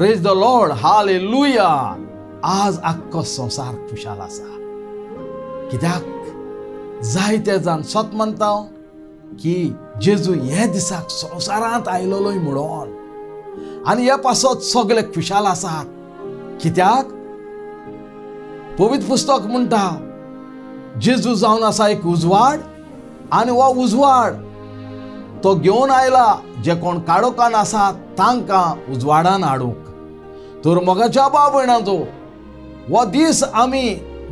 Praise the Lord hallelujah आज आख्खो संवसार खुशाल आसा कित्याक? जायते जाण स्वत म्हणटा की जेजू हे दिसाक संवसारांत आयलोलोय म्हणून. आनी हे पासत सगळे खुशाल आसात कित्याक? पवित्र पुस्तक म्हणटा जेजू जावन आसा एक उजवाड आनी हो उजवाड. तो घेवन आयला जे कोण काडोकान आसात तांकां उजवाडान हाडूंक. तर मोगाच्या भाव हो दीस आमी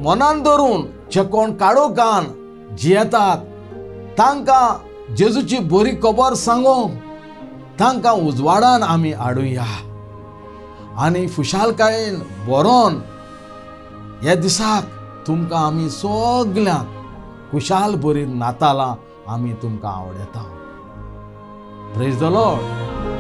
मनान धरून जे कोण काडोकान जियेतात. तांकां जेजूची बरी खबर सांगूंक तांकां उजवाडान आमी हाडुया आनी खुशालकायेन बरोवन हे दिसाक तुमकां आमी सगल्यांक खुशाल बरी नातालां आमी तुमकां आवडटा प्रेज द लॉर्ड